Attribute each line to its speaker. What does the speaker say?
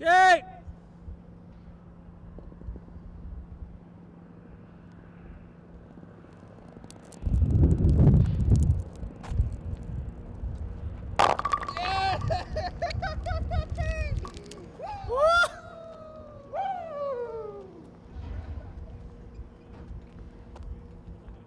Speaker 1: Okay.